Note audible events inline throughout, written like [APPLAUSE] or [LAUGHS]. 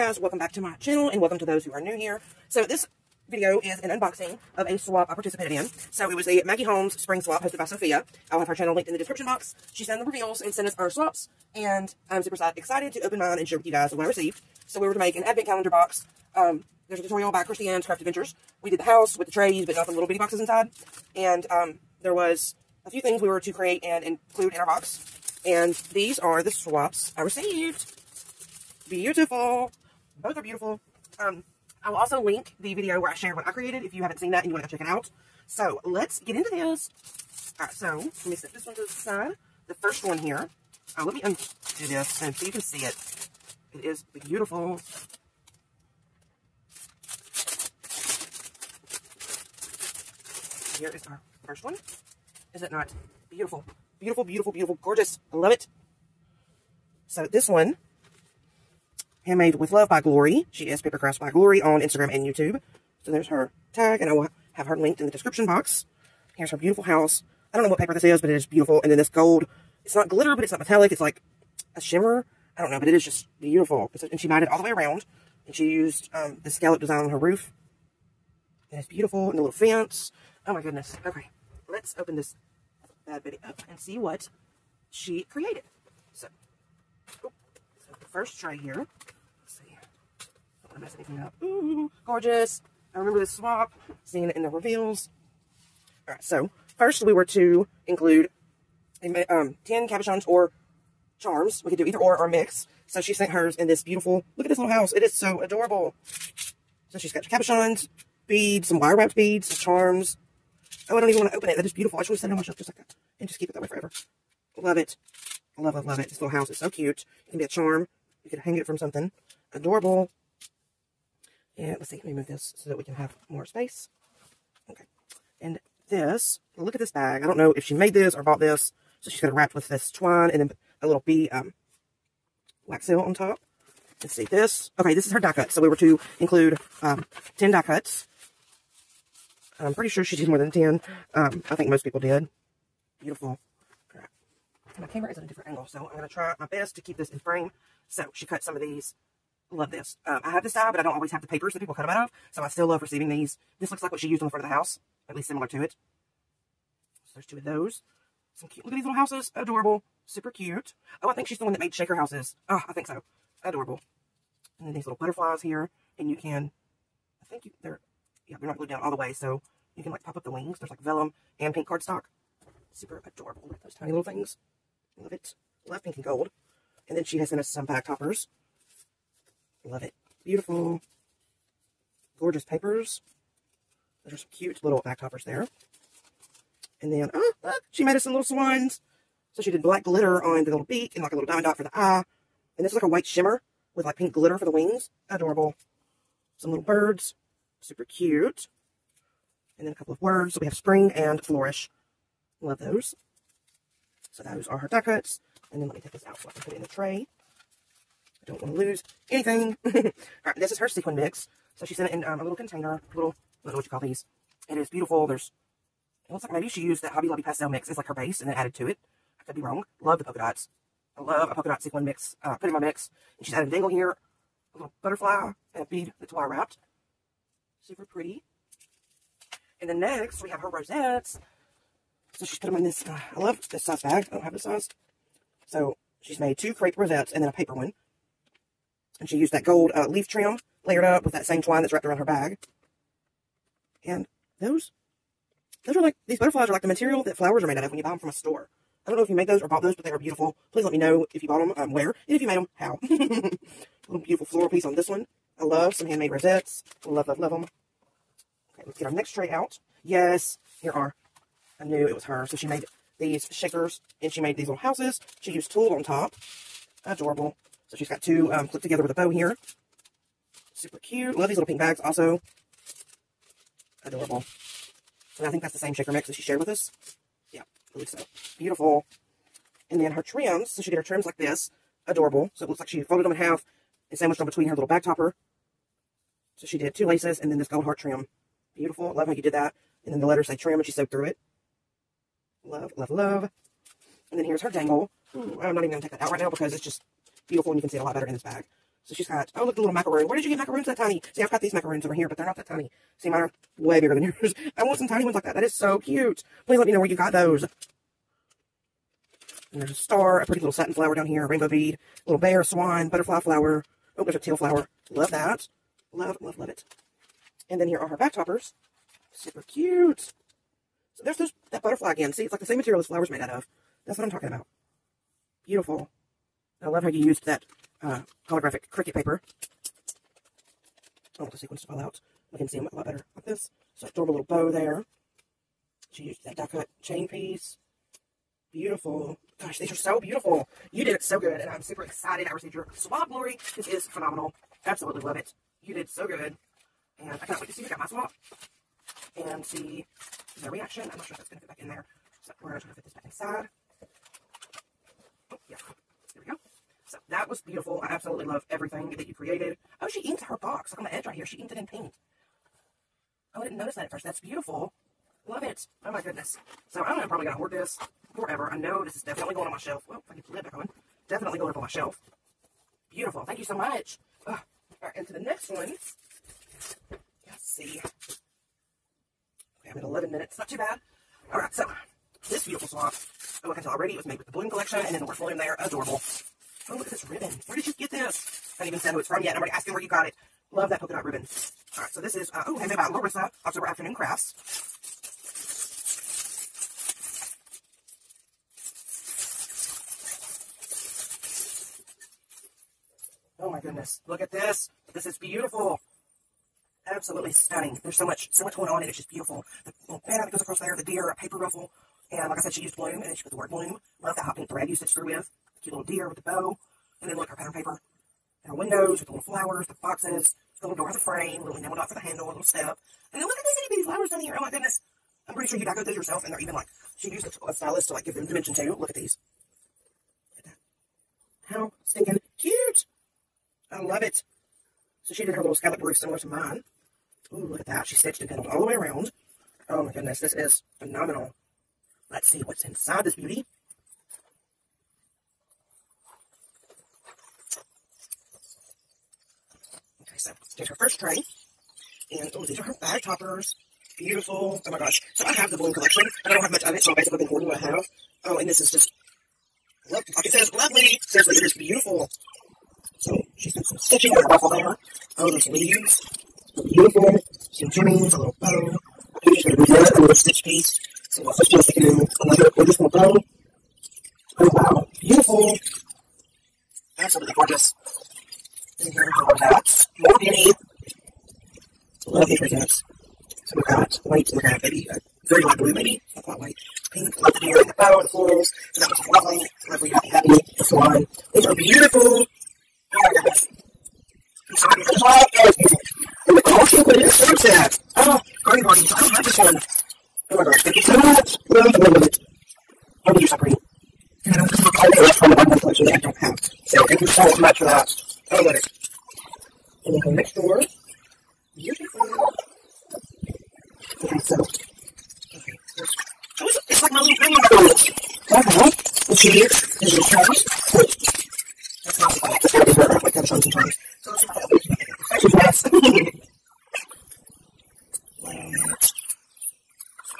guys, welcome back to my channel and welcome to those who are new here. So this video is an unboxing of a swap I participated in. So it was a Maggie Holmes spring swap hosted by Sofia. I'll have her channel linked in the description box. She sent the reveals and sent us our swaps and I'm super excited to open mine and share with you guys what I received. So we were to make an advent calendar box. Um, there's a tutorial by Kristianne's Craft Adventures. We did the house with the trays but not the little bitty boxes inside. And um, there was a few things we were to create and include in our box. And these are the swaps I received. Beautiful. Both are beautiful. Um, I will also link the video where I shared what I created if you haven't seen that and you want to check it out. So let's get into this. All right, so let me set this one to the side. The first one here. Oh, let me undo this and so you can see it. It is beautiful. Here is our first one. Is it not beautiful? Beautiful, beautiful, beautiful, gorgeous. I love it. So this one Handmade with Love by Glory. She is Papercrafts by Glory on Instagram and YouTube. So there's her tag, and I will have her linked in the description box. Here's her beautiful house. I don't know what paper this is, but it is beautiful. And then this gold, it's not glitter, but it's not metallic. It's like a shimmer. I don't know, but it is just beautiful. And she it all the way around. And she used um, the scallop design on her roof. And it's beautiful. And a little fence. Oh my goodness. Okay, let's open this bad bitty up and see what she created. So, oh, so the first tray here mess anything up. Ooh, gorgeous. I remember this swap, seeing it in the reveals. All right, so first we were to include um, 10 cabochons or charms. We could do either or or mix. So she sent hers in this beautiful, look at this little house. It is so adorable. So she's got cabochons, beads, some wire wrapped beads, some charms. Oh, I don't even want to open it. That is beautiful. I should have set it on my shelf just like that. And just keep it that way forever. Love it. Love, love, love it. This little house is so cute. It can be a charm. You could hang it from something. Adorable. And let's see, let me move this so that we can have more space. Okay. And this, look at this bag. I don't know if she made this or bought this. So she's going to wrap with this twine and then a little bee um, wax seal on top. Let's see this. Okay, this is her die cut. So we were to include um, 10 die cuts. I'm pretty sure she did more than 10. Um, I think most people did. Beautiful. Right. My camera is at a different angle, so I'm going to try my best to keep this in frame. So she cut some of these Love this. Um, I have this die, but I don't always have the papers that people cut them out of, so I still love receiving these. This looks like what she used on the front of the house, at least similar to it. So there's two of those. Some cute, look at these little houses. Adorable. Super cute. Oh, I think she's the one that made shaker houses. Oh, I think so. Adorable. And then these little butterflies here, and you can, I think you, they're, yeah, they're not glued down all the way, so you can like pop up the wings. There's like vellum and pink cardstock. Super adorable. Look at those tiny little things. Love it. Love pink and gold. And then she has sent us some bag toppers. Love it. Beautiful. Gorgeous papers. There's some cute little back toppers there. And then, oh, look, she made us some little swans. So she did black glitter on the little beak and like a little diamond dot for the eye. And this is like a white shimmer with like pink glitter for the wings. Adorable. Some little birds. Super cute. And then a couple of words. So we have spring and flourish. Love those. So those are her die cuts. And then let me take this out so I can put it in the tray. I don't want to lose anything. [LAUGHS] All right, this is her sequin mix. So she sent it in um, a little container, little, I don't know what you call these. It is beautiful. There's, it looks like maybe she used that Hobby Lobby pastel mix as like her base and then added to it. I could be wrong. Love the polka dots. I love a polka dot sequin mix. Uh, put in my mix. And she's added a dangle here, a little butterfly, and a bead that's wire wrapped. Super pretty. And then next, we have her rosettes. So she's put them in this, uh, I love this size bag. I don't have this size. So she's made two crepe rosettes and then a paper one. And she used that gold uh, leaf trim layered up with that same twine that's wrapped around her bag. And those, those are like, these butterflies are like the material that flowers are made out of when you buy them from a store. I don't know if you made those or bought those, but they were beautiful. Please let me know if you bought them, um, where, and if you made them, how. [LAUGHS] little beautiful floral piece on this one. I love some handmade rosettes. Love, love, love them. Okay, let's get our next tray out. Yes, here are. I knew it was her. So she made these shakers, and she made these little houses. She used tulle on top. Adorable. So she's got two um, clipped together with a bow here. Super cute. Love these little pink bags also. Adorable. And I think that's the same shaker mix that she shared with us. Yeah, I believe so. Beautiful. And then her trims, so she did her trims like this. Adorable. So it looks like she folded them in half and sandwiched them between her little bag topper. So she did two laces and then this gold heart trim. Beautiful. Love how you did that. And then the letters say trim and she sewed through it. Love, love, love. And then here's her dangle. Ooh, I'm not even going to take that out right now because it's just beautiful and you can see it a lot better in this bag. So she's got, oh, look, the little macaroon. Where did you get macaroons that tiny? See, I've got these macaroons over here, but they're not that tiny. See, mine are way bigger than [LAUGHS] yours. I want some tiny ones like that. That is so cute. Please let me know where you got those. And there's a star, a pretty little satin flower down here, a rainbow bead, a little bear, swan, butterfly flower. Oh, there's a teal flower. Love that. Love, love, love it. And then here are her back toppers. Super cute. So there's those, that butterfly again. See, it's like the same material this flower's made out of. That's what I'm talking about. Beautiful. I love how you used that uh, holographic Cricut paper. I want the sequins to fall out. I can see them a lot better like this. So adorable little bow there. She used that die cut chain piece. Beautiful. Gosh, these are so beautiful. You did it so good, and I'm super excited. I received your swap, Glory. This is phenomenal. Absolutely love it. You did so good. And I cannot wait to see you got my swap. And see their reaction. I'm not sure if that's going to fit back in there. So we're going to fit this back inside. Oh, yeah. There we go. So that was beautiful. I absolutely love everything that you created. Oh, she inked her box. On the edge right here. She inked it in paint. Oh, I didn't notice that at first. That's beautiful. Love it. Oh my goodness. So I'm probably to hoard this forever. I know this is definitely going on my shelf. Well, if I get the lid back on. Definitely going up on my shelf. Beautiful. Thank you so much. Uh, all right, and to the next one. Let's see. Okay, I'm at 11 minutes. Not too bad. All right, so this beautiful swap. Oh, I can tell already it was made with the Bloom collection and then the Orpheum there. Adorable. Oh, look at this ribbon. Where did you get this? I haven't even said who it's from yet. I'm already asking where you got it. Love that polka dot ribbon. All right, so this is, uh, oh, handmade by Larisa, October Avenue Crafts. Oh my goodness, look at this. This is beautiful. Absolutely stunning. There's so much, so much going on, and it's just beautiful. The little banner that goes across there, the deer, a paper ruffle, and like I said, she used bloom, and then she put the word bloom. Love that hot pink thread you stitched through with. Cute little deer with the bow, and then look, her pattern paper. And her windows with the little flowers, the boxes, the little door with a frame, little enamel dot for the handle, a little step. And then look at these itty bitty flowers down here. Oh my goodness. I'm pretty sure you decorated those yourself, and they're even like, she used a stylist to like give them dimension too. Look at these. Look at that. How stinking cute. I love it. So she did her little scallop roof similar to mine. Ooh, look at that. She stitched and pinned all the way around. Oh my goodness, this is phenomenal. Let's see what's inside this beauty. Okay, her first tray. And oh, these are her bag toppers. Beautiful. Oh my gosh. So I have the Bloom collection, but I don't have much of it, so I've basically been hoarding what I have. Oh, and this is just, look, it says, lovely. Seriously, it is beautiful. So she's got some stitching her ruffle there. Oh, there's leaves. Beautiful. Some trimmings, a little bow. I'm going to do a little stitch piece. Some little stitch sticking in another gorgeous little bow. Oh, wow. Beautiful. Absolutely gorgeous. That. More beauty. Love these results. So we've got white, got maybe a very light blue, maybe. Not quite white. Pink, love the deer, the bow, the florals. So that was lovely. Lovely, happy, happy. The swan. These are beautiful. Oh my goodness. I'm sorry for the ball. Oh, and the coffee in the storage set. Oh, great party. I have this one. Oh my gosh, thank you so much. Love it, love it. You separate? And I don't think I'll get from the one collection that I don't have. So thank you so much for that. I love. And then next door. Beautiful. Okay, so. Okay. Oh, it's, it's like my little my village. Okay. And she is. There's your trousers. That's not the not the. Like that shows sometimes. So let's try that. She's nice.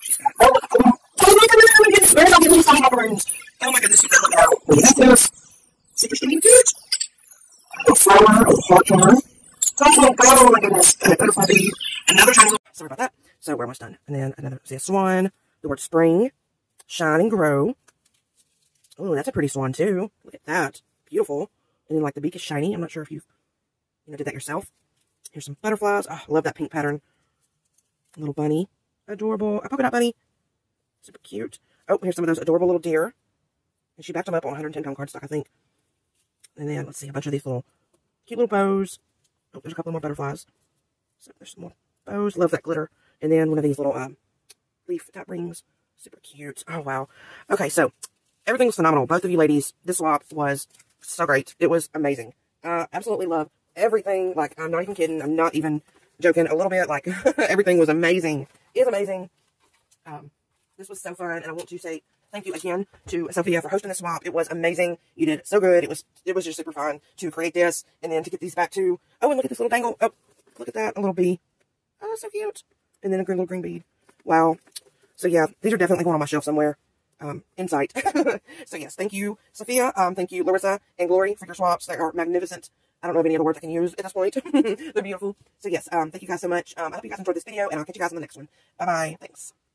She's got. Oh, oh, oh my goodness, oh my goodness. Where's all the little tiny macaroons? Oh my goodness, you got look out. Look at this. Super stinking good. A Another. Sorry about that. So we're almost done. And then another, a swan. The word spring. Shine and grow. Oh, that's a pretty swan too. Look at that. Beautiful. And then like the beak is shiny. I'm not sure if you you know, did that yourself. Here's some butterflies. Oh, I love that pink pattern. Little bunny. Adorable. A polka dot bunny. Super cute. Oh, here's some of those adorable little deer. And she backed them up on 110 pound cardstock, I think. And then, let's see, a bunch of these little cute little bows. Oh, there's a couple more butterflies. So there's some more bows. Love that glitter. And then one of these little um, leaf top rings. Super cute. Oh, wow. Okay, so everything was phenomenal. Both of you ladies, this swap was so great. It was amazing. Uh, absolutely love everything. Like, I'm not even kidding. I'm not even joking a little bit. Like, [LAUGHS] everything was amazing. Is amazing. Um, this was so fun. And I want to say thank you again to Sofia for hosting the swap. It was amazing. You did so good. It was it was just super fun to create this and then to get these back too. Oh, and look at this little dangle. Oh, look at that. A little bee. Oh, so cute. And then a little green bead. Wow. So yeah, these are definitely going on my shelf somewhere. Um, insight. [LAUGHS] so yes, thank you, Sofia. Um, thank you, Larisa and Glory for your swaps. They are magnificent. I don't know of any other words I can use at this point. [LAUGHS] They're beautiful. So yes, um, thank you guys so much. Um, I hope you guys enjoyed this video, and I'll catch you guys in the next one. Bye-bye. Thanks.